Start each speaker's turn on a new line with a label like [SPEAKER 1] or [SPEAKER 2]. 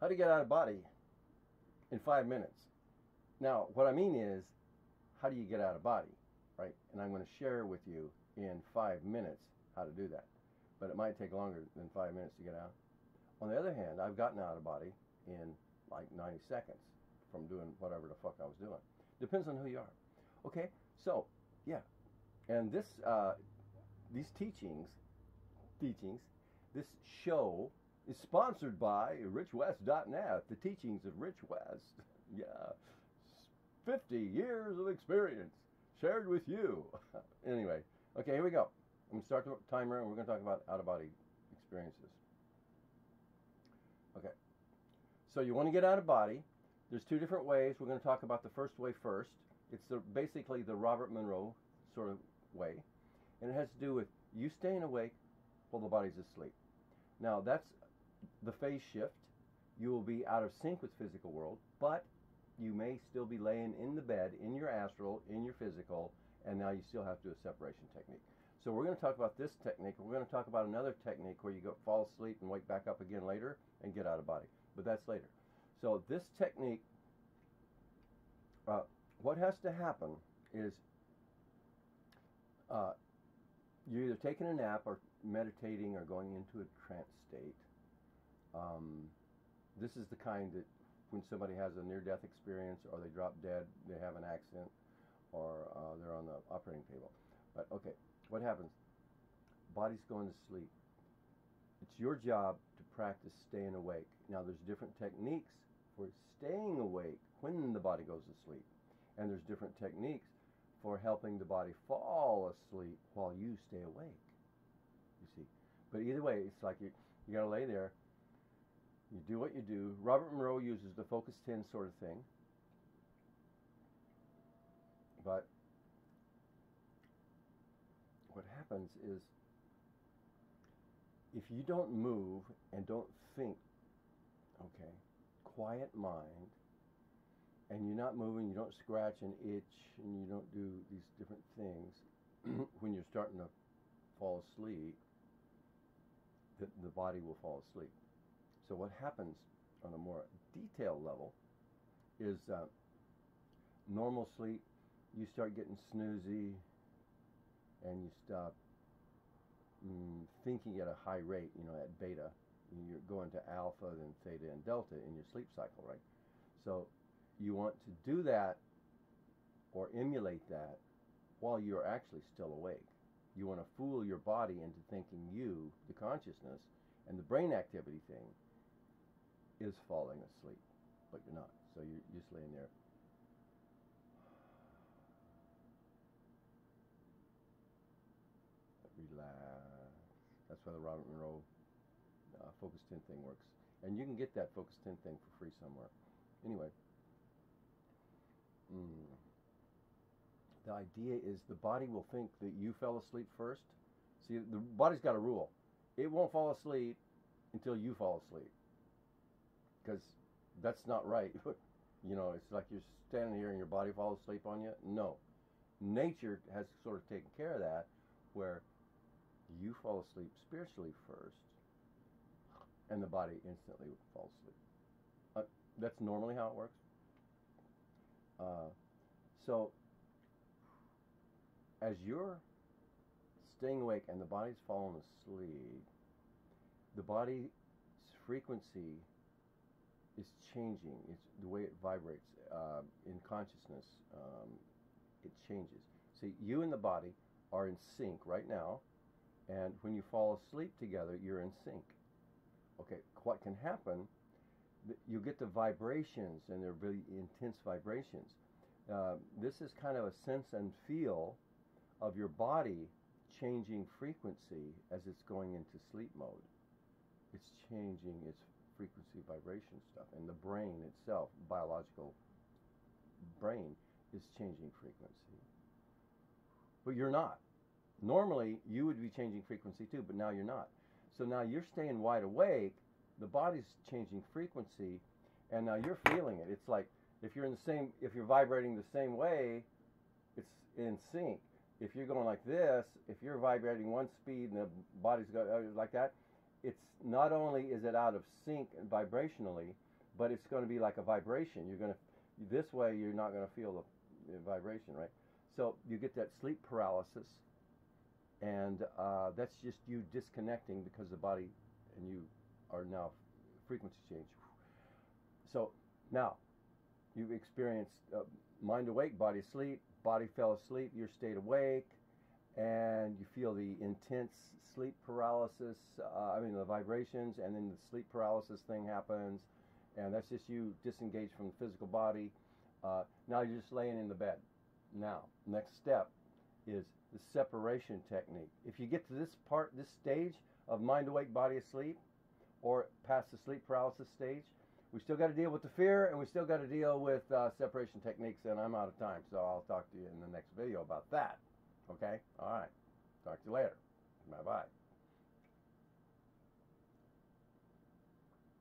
[SPEAKER 1] how to get out of body in five minutes. Now, what I mean is, how do you get out of body, right? And I'm going to share with you in five minutes how to do that. But it might take longer than five minutes to get out. On the other hand, I've gotten out of body in like 90 seconds from doing whatever the fuck I was doing. Depends on who you are. Okay, so yeah, and this uh, these teachings, teachings, this show is sponsored by RichWest.net. The teachings of Rich West. yeah, 50 years of experience shared with you. anyway, okay, here we go. I'm going to start the timer and we're going to talk about out of body experiences. Okay. So you want to get out of body. There's two different ways. We're going to talk about the first way first. It's the, basically the Robert Monroe sort of way. And it has to do with you staying awake while the body's asleep. Now, that's the phase shift. You will be out of sync with physical world, but you may still be laying in the bed, in your astral, in your physical, and now you still have to do a separation technique. So we're going to talk about this technique. We're going to talk about another technique where you go fall asleep and wake back up again later and get out of body. But that's later. So this technique, uh, what has to happen is uh, you're either taking a nap or meditating or going into a trance state. Um, this is the kind that when somebody has a near-death experience or they drop dead, they have an accident, or uh, they're on the operating table. But okay, what happens? Body's going to sleep. It's your job to practice staying awake. Now, there's different techniques for staying awake when the body goes to sleep, and there's different techniques for helping the body fall asleep while you stay awake. You see, but either way, it's like you you got to lay there. You do what you do. Robert Monroe uses the focus 10 sort of thing. But what happens is if you don't move and don't think, okay, quiet mind, and you're not moving, you don't scratch and itch, and you don't do these different things when you're starting to fall asleep, the, the body will fall asleep. So what happens on a more detailed level is uh, normal sleep, you start getting snoozy, and you stop mm, thinking at a high rate, you know, at beta. You're going to alpha, then theta, and delta in your sleep cycle, right? So you want to do that or emulate that while you're actually still awake. You want to fool your body into thinking you, the consciousness, and the brain activity thing is falling asleep, but you're not. So you're just laying there relax. That's why the Robert Monroe uh, Focus 10 thing works. And you can get that Focus 10 thing for free somewhere. Anyway, mm, the idea is the body will think that you fell asleep first. See, the body's got a rule. It won't fall asleep until you fall asleep. Because that's not right. you know, it's like you're standing here and your body falls asleep on you. No. Nature has sort of taken care of that where you fall asleep spiritually first, and the body instantly falls asleep. Uh, that's normally how it works. Uh, so, as you're staying awake and the body's falling asleep, the body's frequency is changing. It's the way it vibrates uh, in consciousness. Um, it changes. See, you and the body are in sync right now and when you fall asleep together, you're in sync. Okay, what can happen? You get the vibrations, and they're really intense vibrations. Uh, this is kind of a sense and feel of your body changing frequency as it's going into sleep mode. It's changing its frequency vibration stuff, and the brain itself, biological brain, is changing frequency. But you're not Normally, you would be changing frequency too, but now you're not. So now you're staying wide awake, the body's changing frequency, and now you're feeling it. It's like if you're in the same, if you're vibrating the same way, it's in sync. If you're going like this, if you're vibrating one speed and the body's going uh, like that, it's not only is it out of sync vibrationally, but it's going to be like a vibration. You're going to this way you're not going to feel the, the vibration, right? So you get that sleep paralysis, and uh, that's just you disconnecting because the body and you are now frequency change. So now you've experienced uh, mind awake, body asleep, body fell asleep, you stayed awake, and you feel the intense sleep paralysis. Uh, I mean, the vibrations, and then the sleep paralysis thing happens, and that's just you disengaged from the physical body. Uh, now you're just laying in the bed. Now, next step is the separation technique. If you get to this part, this stage of mind awake, body asleep, or past the sleep paralysis stage, we still got to deal with the fear and we still got to deal with uh, separation techniques and i'm out of time so i'll talk to you in the next video about that okay? All right. Talk to you later. Bye bye